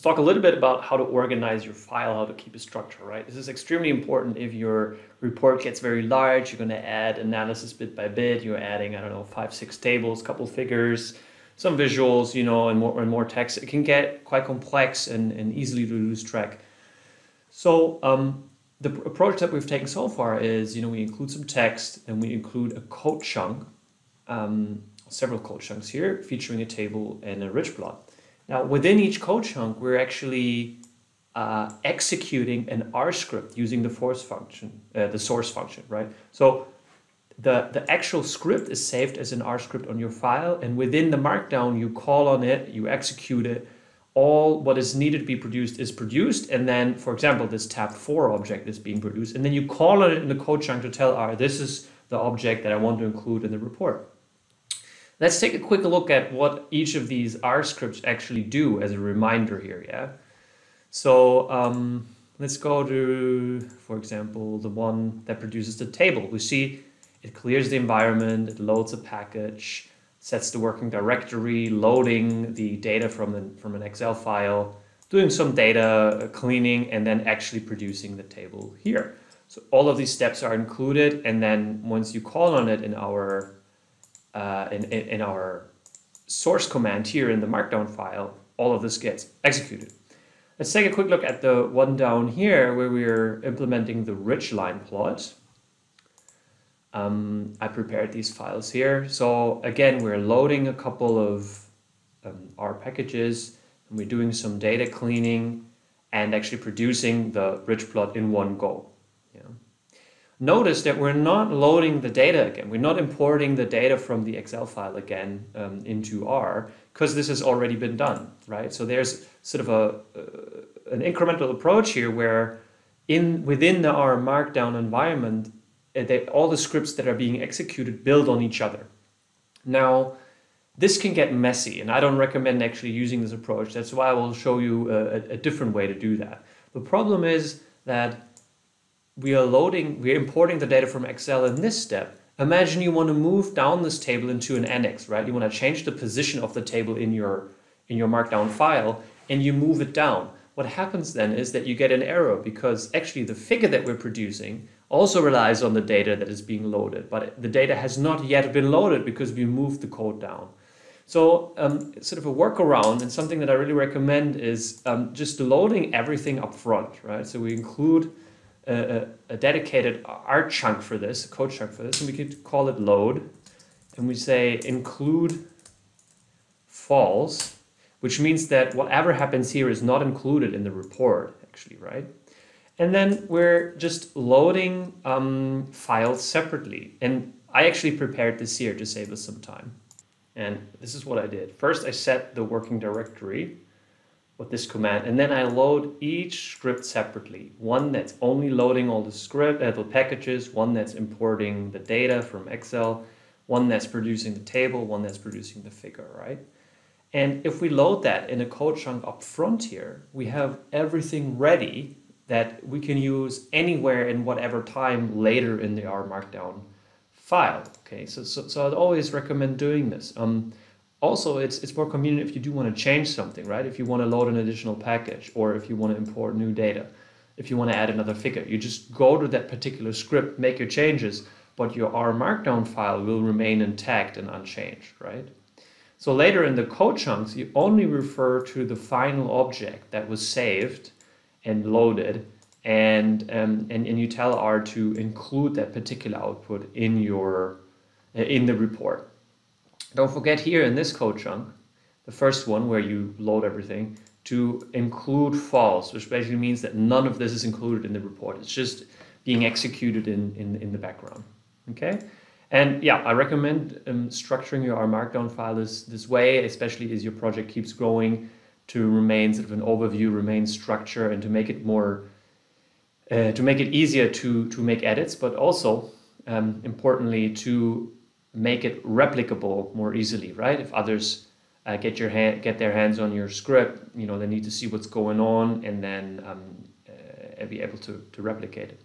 let's talk a little bit about how to organize your file, how to keep a structure, right? This is extremely important if your report gets very large, you're going to add analysis bit by bit, you're adding, I don't know, five, six tables, couple figures, some visuals, you know, and more and more text. It can get quite complex and, and easily to lose track. So um, the approach that we've taken so far is, you know, we include some text and we include a code chunk, um, several code chunks here, featuring a table and a ridge plot. Now, within each code chunk, we're actually uh, executing an R script using the force function, uh, the source function, right? So the, the actual script is saved as an R script on your file, and within the markdown, you call on it, you execute it, all what is needed to be produced is produced, and then, for example, this tab 4 object is being produced, and then you call on it in the code chunk to tell R, this is the object that I want to include in the report. Let's take a quick look at what each of these R scripts actually do as a reminder here, yeah? So um, let's go to, for example, the one that produces the table. We see it clears the environment, it loads a package, sets the working directory, loading the data from from an Excel file, doing some data cleaning, and then actually producing the table here. So all of these steps are included, and then once you call on it in our uh, in, in, in our source command here in the markdown file, all of this gets executed. Let's take a quick look at the one down here where we're implementing the ridgeline plot. Um, I prepared these files here. So again, we're loading a couple of um, R packages and we're doing some data cleaning and actually producing the ridge plot in one go. Yeah. Notice that we're not loading the data again. We're not importing the data from the Excel file again um, into R because this has already been done, right? So there's sort of a uh, an incremental approach here where in within the R Markdown environment, uh, they, all the scripts that are being executed build on each other. Now, this can get messy, and I don't recommend actually using this approach. That's why I will show you a, a different way to do that. The problem is that we are loading, we're importing the data from Excel in this step. Imagine you want to move down this table into an annex, right? You want to change the position of the table in your, in your markdown file, and you move it down. What happens then is that you get an error because actually the figure that we're producing also relies on the data that is being loaded, but the data has not yet been loaded because we moved the code down. So um, sort of a workaround and something that I really recommend is um, just loading everything up front, right? So we include a, a, dedicated R chunk for this, a code chunk for this, and we could call it load. And we say include false, which means that whatever happens here is not included in the report, actually, right? And then we're just loading um, files separately. And I actually prepared this here to save us some time. And this is what I did. First, I set the working directory with this command, and then I load each script separately. One that's only loading all the script, uh, the packages, one that's importing the data from Excel, one that's producing the table, one that's producing the figure, right? And if we load that in a code chunk up front here, we have everything ready that we can use anywhere in whatever time later in the R Markdown file. Okay, so, so, so I'd always recommend doing this. Um, also, it's, it's more convenient if you do want to change something, right? If you want to load an additional package or if you want to import new data, if you want to add another figure, you just go to that particular script, make your changes, but your R Markdown file will remain intact and unchanged, right? So later in the code chunks, you only refer to the final object that was saved and loaded and, um, and, and you tell R to include that particular output in your in the report. Don't forget here in this code chunk, the first one where you load everything, to include false, which basically means that none of this is included in the report. It's just being executed in, in, in the background. Okay? And yeah, I recommend um, structuring your R Markdown file this, this way, especially as your project keeps growing to remain sort of an overview, remain structure, and to make it more, uh, to make it easier to to make edits, but also um, importantly to make it replicable more easily, right? If others uh, get your hand, get their hands on your script, you know they need to see what's going on and then um, uh, be able to to replicate it.